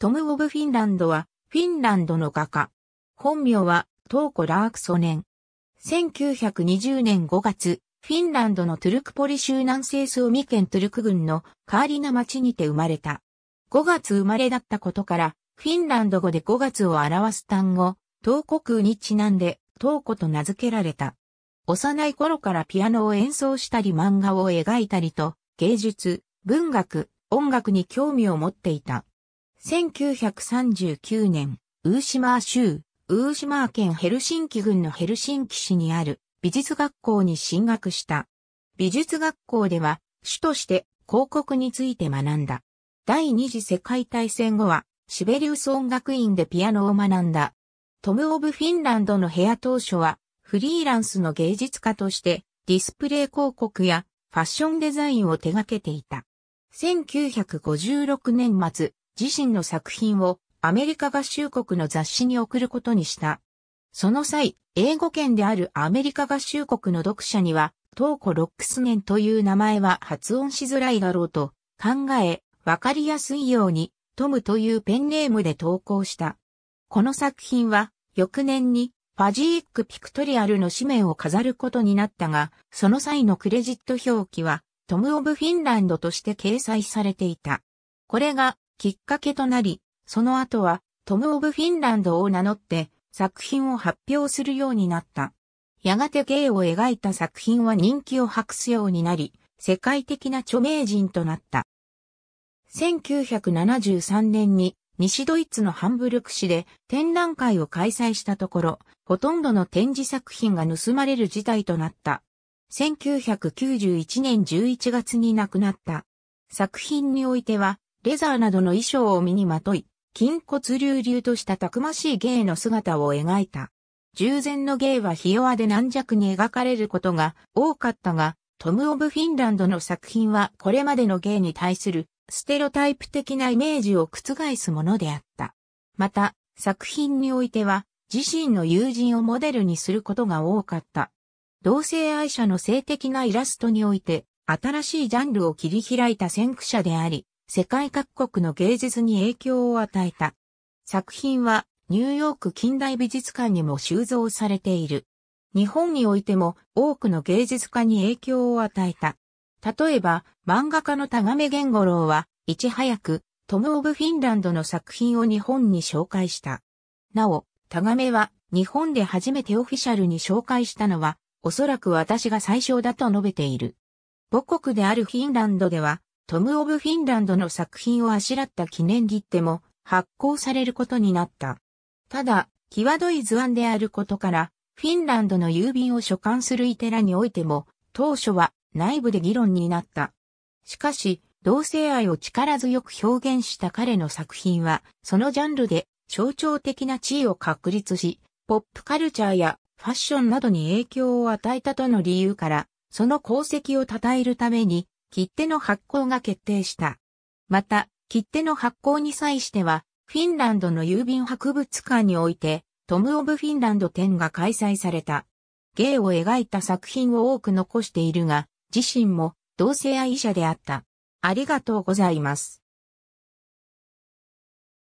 トム・オブ・フィンランドは、フィンランドの画家。本名は、トーコ・ラークソネン。1920年5月、フィンランドのトゥルクポリ州南西スオミ県トゥルク郡のカーリナ町にて生まれた。5月生まれだったことから、フィンランド語で5月を表す単語、東国にちなんで、東古と名付けられた。幼い頃からピアノを演奏したり漫画を描いたりと、芸術、文学、音楽に興味を持っていた。1939年、ウーシマー州、ウーシマー県ヘルシンキ郡のヘルシンキ市にある美術学校に進学した。美術学校では、主として広告について学んだ。第二次世界大戦後は、シベリウス音楽院でピアノを学んだ。トム・オブ・フィンランドの部屋当初は、フリーランスの芸術家として、ディスプレイ広告やファッションデザインを手掛けていた。1956年末、自身の作品をアメリカ合衆国の雑誌に送ることにした。その際、英語圏であるアメリカ合衆国の読者には、トーコ・ロックスネンという名前は発音しづらいだろうと考え、わかりやすいように、トムというペンネームで投稿した。この作品は、翌年に、ファジーック・ピクトリアルの紙面を飾ることになったが、その際のクレジット表記は、トム・オブ・フィンランドとして掲載されていた。これが、きっかけとなり、その後は、トム・オブ・フィンランドを名乗って、作品を発表するようになった。やがて芸を描いた作品は人気を博すようになり、世界的な著名人となった。1973年に西ドイツのハンブルク市で展覧会を開催したところ、ほとんどの展示作品が盗まれる事態となった。1991年11月に亡くなった。作品においては、レザーなどの衣装を身にまとい、筋骨隆々としたたくましい芸の姿を描いた。従前の芸はひ弱で軟弱に描かれることが多かったが、トム・オブ・フィンランドの作品はこれまでの芸に対するステロタイプ的なイメージを覆すものであった。また、作品においては、自身の友人をモデルにすることが多かった。同性愛者の性的なイラストにおいて、新しいジャンルを切り開いた先駆者であり、世界各国の芸術に影響を与えた。作品は、ニューヨーク近代美術館にも収蔵されている。日本においても多くの芸術家に影響を与えた。例えば、漫画家の田亀源五郎は、いち早く、トム・オブ・フィンランドの作品を日本に紹介した。なお、田亀は、日本で初めてオフィシャルに紹介したのは、おそらく私が最初だと述べている。母国であるフィンランドでは、トム・オブ・フィンランドの作品をあしらった記念切手も発行されることになった。ただ、際どい図案であることから、フィンランドの郵便を所管するイテラにおいても、当初は内部で議論になった。しかし、同性愛を力強く表現した彼の作品は、そのジャンルで象徴的な地位を確立し、ポップカルチャーやファッションなどに影響を与えたとの理由から、その功績を称えるために、切手の発行が決定した。また、切手の発行に際しては、フィンランドの郵便博物館において、トム・オブ・フィンランド展が開催された。芸を描いた作品を多く残しているが、自身も同性愛者であった。ありがとうございます。